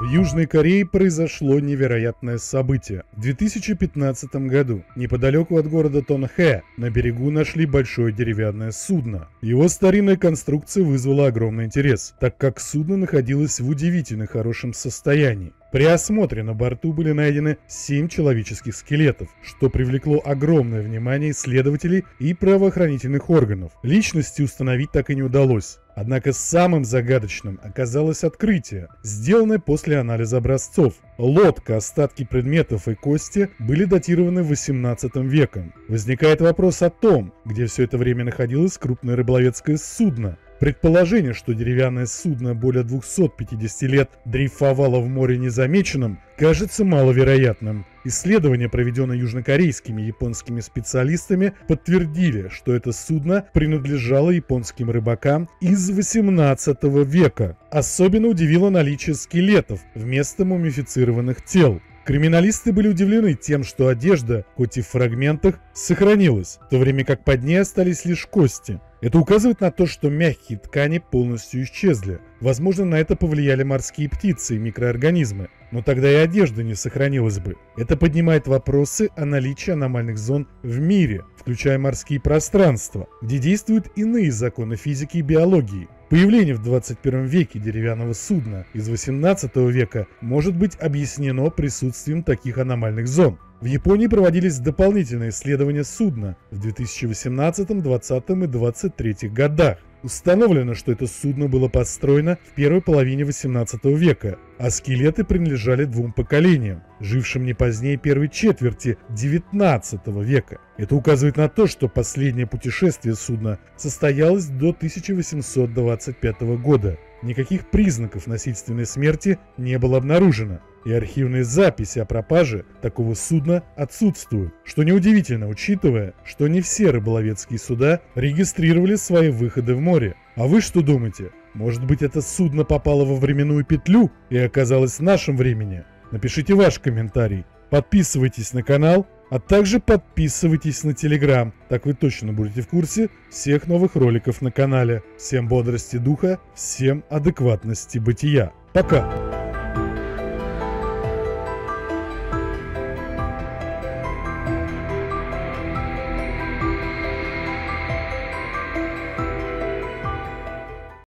В Южной Корее произошло невероятное событие. В 2015 году неподалеку от города Тонхэ на берегу нашли большое деревянное судно. Его старинная конструкция вызвала огромный интерес, так как судно находилось в удивительно хорошем состоянии. При осмотре на борту были найдены 7 человеческих скелетов, что привлекло огромное внимание исследователей и правоохранительных органов. Личности установить так и не удалось. Однако самым загадочным оказалось открытие, сделанное после анализа образцов. Лодка, остатки предметов и кости были датированы 18 веком. Возникает вопрос о том, где все это время находилось крупное рыболовецкое судно, Предположение, что деревянное судно более 250 лет дрейфовало в море незамеченным, кажется маловероятным. Исследования, проведенные южнокорейскими и японскими специалистами, подтвердили, что это судно принадлежало японским рыбакам из 18 века. Особенно удивило наличие скелетов вместо мумифицированных тел. Криминалисты были удивлены тем, что одежда, хоть и в фрагментах, сохранилась, в то время как под ней остались лишь кости. Это указывает на то, что мягкие ткани полностью исчезли. Возможно, на это повлияли морские птицы и микроорганизмы. Но тогда и одежда не сохранилась бы. Это поднимает вопросы о наличии аномальных зон в мире, включая морские пространства, где действуют иные законы физики и биологии. Появление в 21 веке деревянного судна из 18 века может быть объяснено присутствием таких аномальных зон. В Японии проводились дополнительные исследования судна в 2018, 2020 и 2023 годах. Установлено, что это судно было построено в первой половине 18 века, а скелеты принадлежали двум поколениям, жившим не позднее первой четверти 19 века. Это указывает на то, что последнее путешествие судна состоялось до 1825 года. Никаких признаков насильственной смерти не было обнаружено, и архивные записи о пропаже такого судна отсутствуют, что неудивительно, учитывая, что не все рыболовецкие суда регистрировали свои выходы в море. А вы что думаете? Может быть это судно попало во временную петлю и оказалось в нашем времени? Напишите ваш комментарий. Подписывайтесь на канал, а также подписывайтесь на Телеграм, так вы точно будете в курсе всех новых роликов на канале. Всем бодрости духа, всем адекватности бытия. Пока!